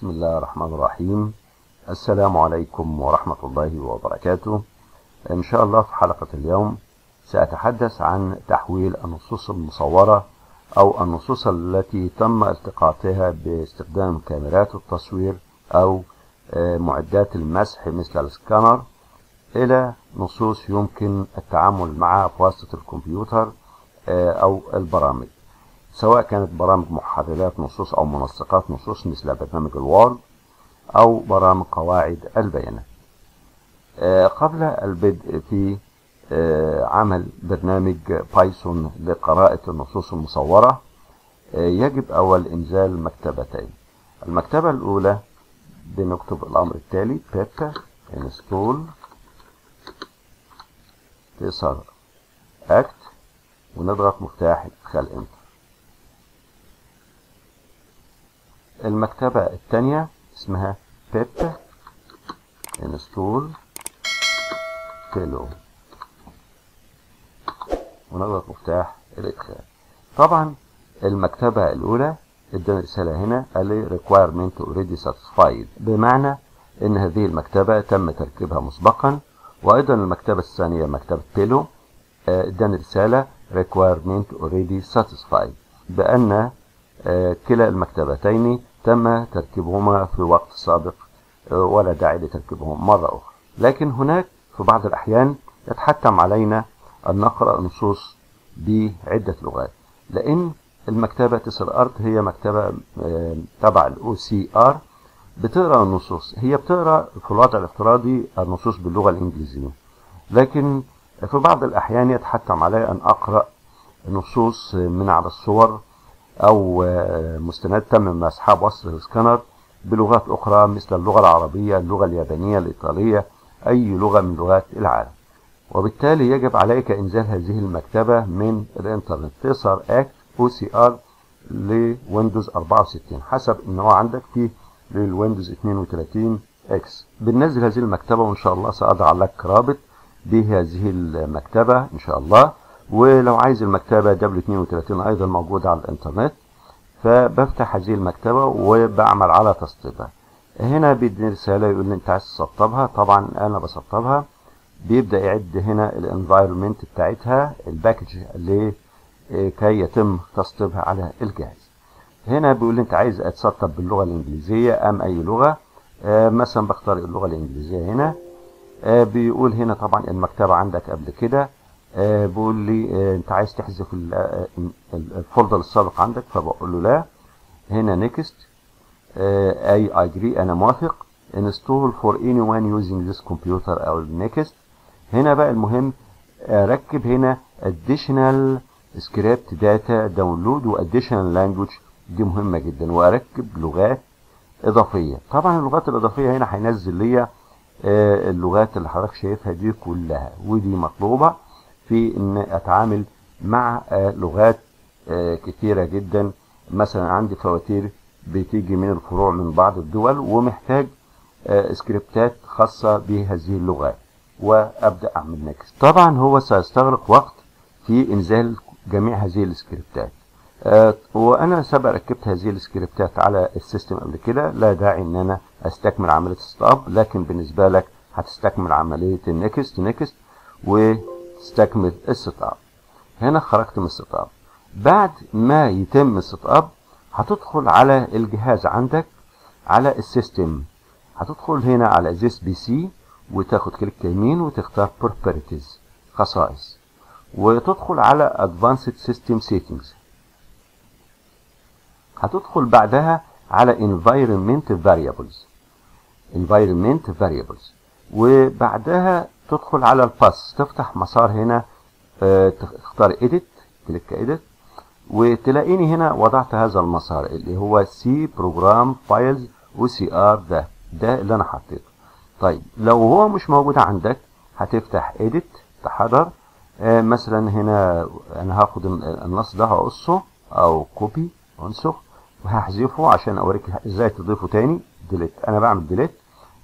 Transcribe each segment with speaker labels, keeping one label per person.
Speaker 1: بسم الله الرحمن الرحيم. السلام عليكم ورحمة الله وبركاته. إن شاء الله في حلقة اليوم سأتحدث عن تحويل النصوص المصورة أو النصوص التي تم التقاطها باستخدام كاميرات التصوير أو معدات المسح مثل السكانر إلى نصوص يمكن التعامل معها بواسطة الكمبيوتر أو البرامج. سواء كانت برامج محررات نصوص أو منسقات نصوص مثل برنامج ال Word أو برامج قواعد البيانات. قبل البدء في عمل برنامج بايثون لقراءة النصوص المصورة يجب أول إنزال مكتبتين. المكتبة الأولى بنكتب الأمر التالي pip install تسر act ونضغط مفتاح ادخال انتر المكتبة الثانية اسمها pip install تيلو. ونضغط مفتاح الإدخال. طبعا المكتبة الأولى اداني رسالة هنا قال لي requirement already satisfied. بمعنى إن هذه المكتبة تم تركيبها مسبقا وأيضا المكتبة الثانية مكتبة تيلو اداني رسالة requirement already satisfied. بأن كلا المكتبتين تم تركيبهما في وقت سابق ولا داعي لتركيبهم مرة أخرى. لكن هناك في بعض الأحيان يتحتم علينا أن نقرأ نصوص بعدة لغات. لأن المكتبة تسر أرت هي مكتبة تبع ال OCR بتقرأ النصوص هي بتقرأ في الوضع الافتراضي النصوص باللغة الإنجليزية. لكن في بعض الأحيان يتحتم علي أن أقرأ نصوص من على الصور أو مستند تم مسحها بواسطة السكانر بلغات أخرى مثل اللغة العربية اللغة اليابانية الإيطالية أي لغة من لغات العالم. وبالتالي يجب عليك إنزال هذه المكتبة من الإنترنت. Tesseract OCR ل Windows 64 حسب النوع عندك فيه لل Windows 32 X. بننزل هذه المكتبة وإن شاء الله سأضع لك رابط بهذه المكتبة إن شاء الله. ولو عايز المكتبة W32 أيضا موجودة على الإنترنت فبفتح هذه المكتبة وبعمل على تسطيبها. هنا بيديني رسالة يقول لي أنت عايز تسطبها. طبعا أنا بسطبها. بيبدأ يعد هنا ال environment بتاعتها ال package اللي كي يتم تسطيبها على الجهاز. هنا بيقول لي أنت عايز تسطب باللغة الإنجليزية أم أي لغة؟ مثلا بختار اللغة الإنجليزية هنا. بيقول هنا طبعا المكتبة عندك قبل كده. آه بيقول لي آه انت عايز تحذف ال folder السابق عندك؟ فبقول له لا. هنا next I agree أنا موافق. install for anyone using this computer أو next هنا بقى المهم اركب هنا additional script data download و additional language دي مهمة جدا. وأركب لغات إضافية. طبعا اللغات الإضافية هنا هينزل لي آه اللغات اللي حضرتك شايفها دي كلها. ودي مطلوبة. في إن أتعامل مع لغات كثيرة جدا. مثلا عندي فواتير بتيجي من الفروع من بعض الدول ومحتاج سكريبتات خاصة بهذه اللغات وأبدأ أعمل next طبعا هو سيستغرق وقت في إنزال جميع هذه السكريبتات. وأنا سبق ركبت هذه السكريبتات على ال system قبل كده. لا داعي إن أنا أستكمل عملية setup لكن بالنسبة لك هتستكمل عملية ال next next و تستكمل ال setup هنا خرجت من ال setup بعد ما يتم ال setup هتدخل على الجهاز عندك على ال system. هتدخل هنا على this PC وتاخد click يمين وتختار properties خصائص. وتدخل على advanced system settings هتدخل بعدها على environment variables. environment variables. وبعدها تدخل على ال path تفتح مسار هنا آه تختار edit click edit وتلاقيني هنا وضعت هذا المسار اللي هو C program files OCR ده. ده اللي أنا حطيته. طيب لو هو مش موجود عندك هتفتح edit تحرر آه مثلا هنا أنا هاخد النص ده هقصه أو copy أنسخ وهحذفه عشان أوريك إزاي تضيفه تاني. delete أنا بعمل delete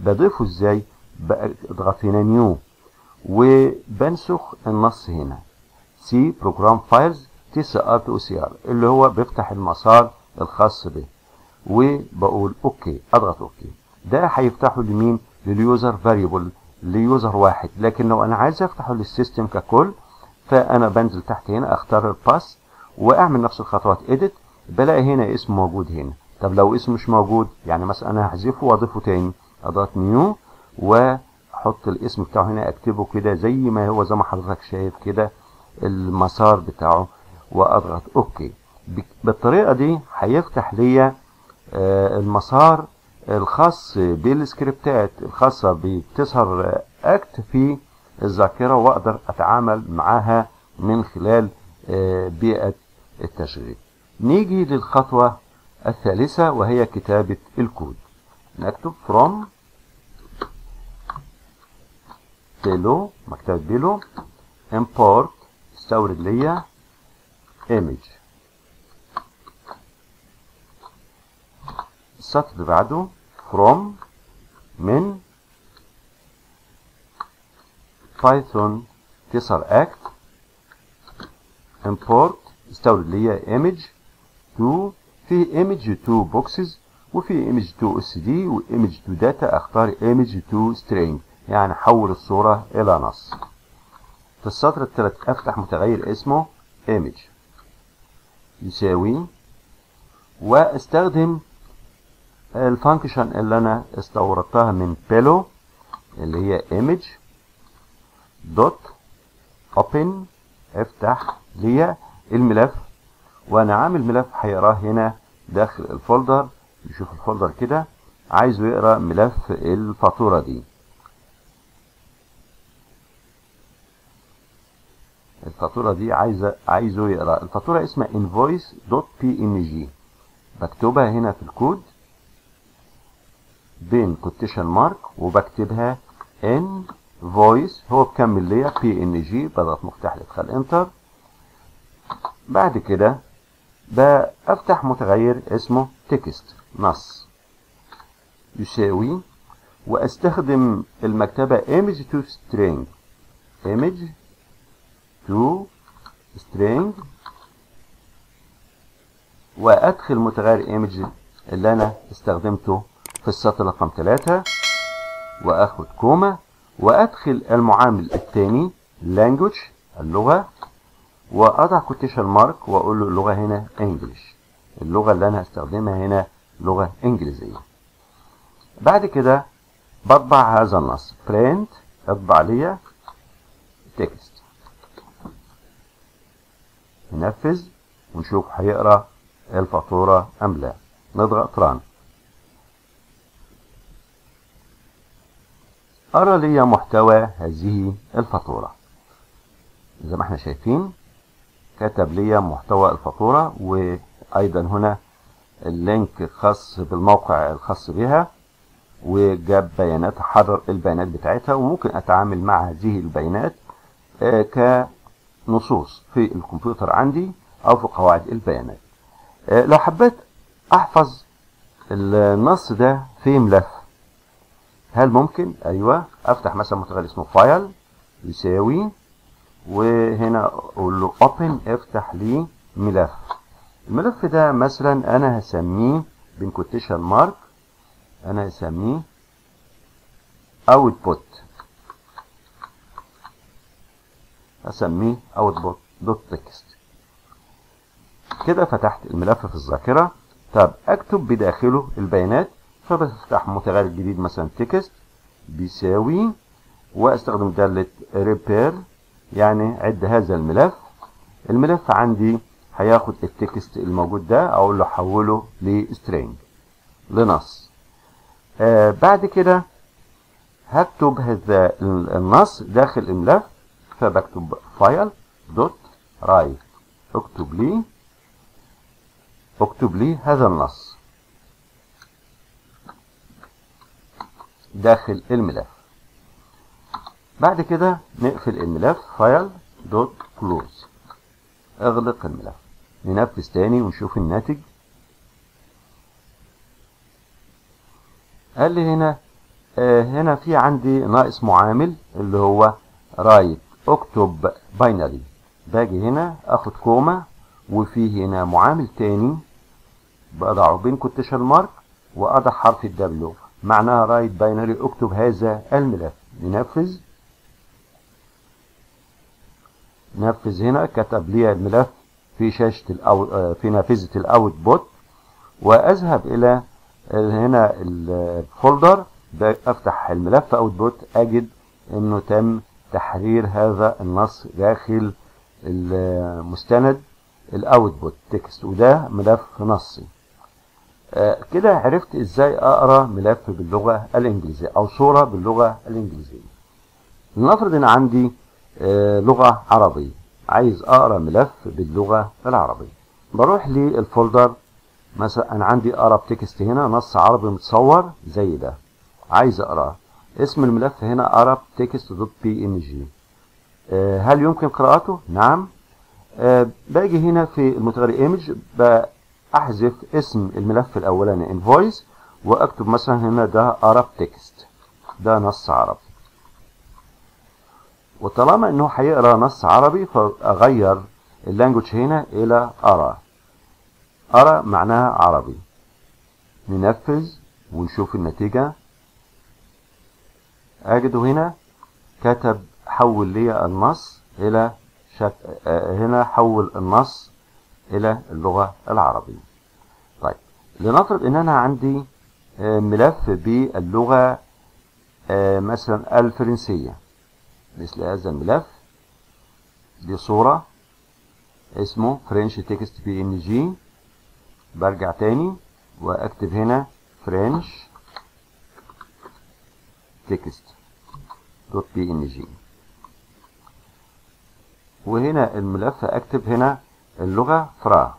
Speaker 1: بضيفه إزاي؟ اضغط هنا New وبنسخ النص هنا. سي بروجرام فايلز تي سي ار تو سي آر اللي هو بيفتح المسار الخاص به. وبقول OK أضغط OK. ده هيفتحه لمين؟ لل user variable ل user واحد. لكن لو أنا عايز أفتحه لل system ككل فأنا بنزل تحت هنا أختار ال path وأعمل نفس الخطوات edit بلاقي هنا اسم موجود هنا. طب لو اسم مش موجود يعني مثلا أنا هحذفه وأضيفه تاني. أضغط New واحط الاسم بتاعه هنا اكتبه كده زي ما هو زي ما حضرتك شايف كده المسار بتاعه وأضغط OK. بالطريقة دي هيفتح ليا المسار الخاص بالسكريبتات الخاصة ب Tesseract في الذاكرة وأقدر أتعامل معاها من خلال بيئة التشغيل. نيجي للخطوة الثالثة وهي كتابة الكود. نكتب from Pillow مكتبه Pillow import استورد ليا image السطر اللي بعده from من Python Tesseract import استورد ليا image to في image to boxes وفي image to sd و image to data اختار image to string يعني حول الصورة إلى نص. في السطر الثالث أفتح متغير اسمه image. يساوي واستخدم الفانكشن اللي أنا استوردتها من بيلو اللي هي image dot open افتح ليا الملف. وأنا عامل ملف هيقراه هنا داخل ال folder. يشوف ال folder كده. عايزه يقرأ ملف الفاتورة دي. الفاتورة دي عايزه عايزه يقرأ. الفاتورة اسمها invoice.png بكتبها هنا في الكود بين quotation mark وبكتبها ان هو بكمل ليا جي بضغط مفتاح الادخال Enter بعد كده بفتح متغير اسمه text نص. يساوي وأستخدم المكتبة image to string. image to string وأدخل متغير image اللي أنا استخدمته في السطر رقم 3 واخد comma وأدخل المعامل الثاني language اللغة وأضع quotation mark وأقول له اللغة هنا English اللغة اللي أنا هستخدمها هنا لغة إنجليزية. بعد كده بطبع هذا النص. print اطبع ليا text ننفذ ونشوف هيقرا الفاتورة أم لا. نضغط ران. أرى لي محتوى هذه الفاتورة. زي ما إحنا شايفين كتب لي محتوى الفاتورة وأيضا هنا اللينك الخاص بالموقع الخاص بها وجاب بيانات حرر البيانات بتاعتها وممكن أتعامل مع هذه البيانات كنصوص في الكمبيوتر عندي أو في قواعد البيانات. لو حبيت أحفظ النص ده في ملف هل ممكن؟ أيوه. أفتح مثلا متغير اسمه file يساوي وهنا أقول له open افتح لي ملف. الملف ده مثلا أنا هسميه بين quotation mark أنا هسميه output. هسميه output dot text كده فتحت الملف في الذاكرة. طب اكتب بداخله البيانات. فبفتح متغير جديد مثلا text بيساوي واستخدم دالة repr يعني عد هذا الملف. الملف عندي هياخد ال text الموجود ده أقول له حوله ل string لنص. آه بعد كده هكتب هذا النص داخل الملف. فبكتب file dot write اكتب لي. اكتب لي هذا النص. داخل الملف. بعد كده نقفل الملف. file dot close اغلق الملف. ننفذ تاني ونشوف الناتج. قال لي هنا آه هنا في عندي ناقص معامل اللي هو write. اكتب binary باجي هنا آخد comma وفي هنا معامل تاني. بضعه بين quotation mark وأضع حرف ال W معناها write binary اكتب هذا الملف. ننفذ. نفذ هنا كتب لي الملف في شاشة الأو... في نافذة ال output وأذهب إلى هنا ال folder أفتح الملف output أجد إنه تم تحرير هذا النص داخل المستند ال output text وده ملف نصي. آه كده عرفت إزاي أقرأ ملف باللغة الإنجليزية أو صورة باللغة الإنجليزية. لنفرض إن عندي آه لغة عربية. عايز أقرأ ملف باللغة العربية. بروح لل folder. مثلا أنا عندي Arab text هنا نص عربي متصور زي ده. عايز اقراه اسم الملف هنا PNG هل يمكن قراءته؟ نعم. أه باجي هنا في المتغير image احذف اسم الملف الأولاني invoice وأكتب مثلا هنا ده Arab text ده نص عربي. وطالما إنه هيقرا نص عربي فأغير ال language هنا إلى ara. ara معناها عربي. ننفذ ونشوف النتيجة. أجده هنا. كتب حول لي النص إلى شك... هنا حول النص إلى اللغة العربية. طيب لنفرض إن أنا عندي ملف باللغة مثلا الفرنسية. مثل هذا الملف دي صورة اسمه French text PNG برجع تاني وأكتب هنا French text dot PNG وهنا الملف أكتب هنا اللغة fra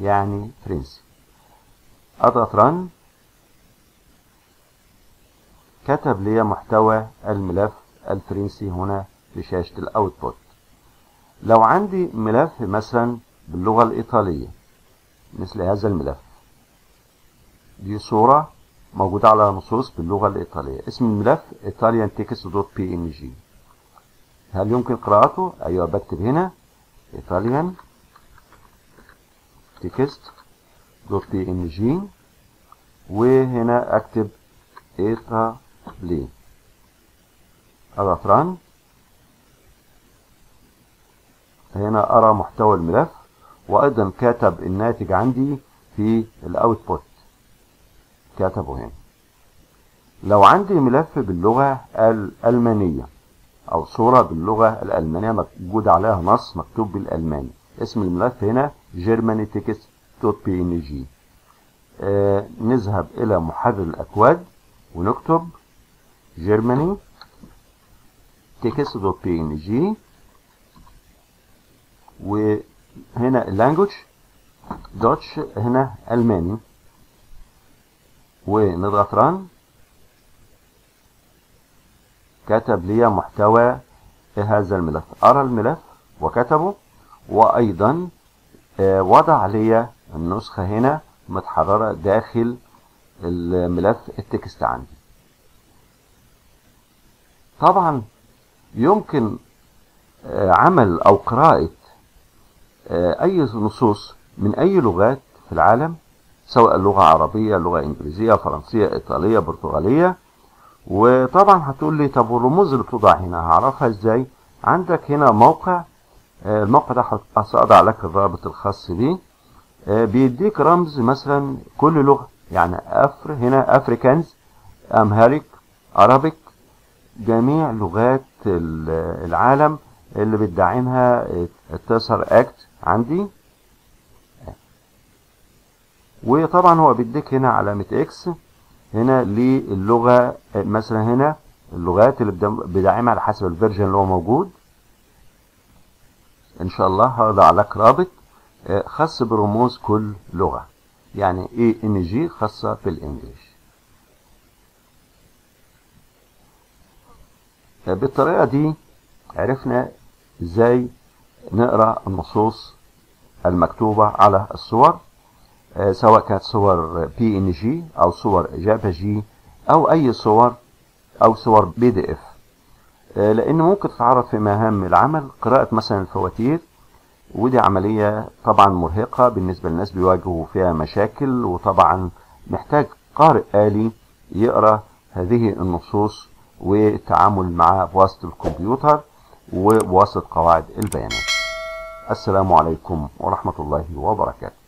Speaker 1: يعني فرنسي أضغط run كتب لي محتوى الملف الفرنسي هنا في شاشة ال output لو عندي ملف مثلا باللغة الإيطالية مثل هذا الملف. دي صورة موجودة على نصوص باللغة الإيطالية. اسم الملف Italian text dot PNG. هل يمكن قراءته؟ أيوة بكتب هنا. Italian text dot PNG. وهنا أكتب إيطالي. أضغط run هنا أرى محتوى الملف. وأيضا كاتب الناتج عندي في ال output. كتبه هنا لو عندي ملف باللغة الألمانية أو صورة باللغة الألمانية موجود عليها نص مكتوب بالألماني. اسم الملف هنا PNG آه نذهب إلى محرر الأكواد ونكتب PNG وهنا ال language Deutsch هنا ألماني. ونضغط ران؟ كتب لي محتوى هذا الملف. أرى الملف وكتبه وأيضا وضع لي النسخة هنا متحررة داخل الملف التكست عندي. طبعا يمكن عمل أو قراءة أي نصوص من أي لغات في العالم سواء لغة عربية لغة إنجليزية فرنسية إيطالية برتغالية. وطبعا هتقول لي طب والرموز اللي بتوضع هنا هعرفها إزاي؟ عندك هنا موقع الموقع ده هسأضع لك الرابط الخاص بيه. بيديك رمز مثلا كل لغة يعني أفر هنا أفريكانز أمهاريك عربيك جميع لغات العالم اللي بتدعمها ال Tesseract عندي. وطبعا هو بيديك هنا علامة X هنا للغة مثلا هنا اللغات اللي بدعمها على حسب ال version اللي هو موجود. إن شاء الله هضع لك رابط. خاص برموز كل لغة. يعني ENG خاصة بال English. بالطريقة دي عرفنا إزاي نقرأ النصوص المكتوبة على الصور. سواء كانت صور PNG أو صور JPG أو أي صور أو صور PDF لأن ممكن تتعرض في مهام العمل قراءة مثلا الفواتير. ودي عملية طبعا مرهقة بالنسبة للناس بيواجهوا فيها مشاكل وطبعا محتاج قارئ آلي يقرأ هذه النصوص والتعامل معها بواسطة الكمبيوتر وبواسطة قواعد البيانات. السلام عليكم ورحمة الله وبركاته.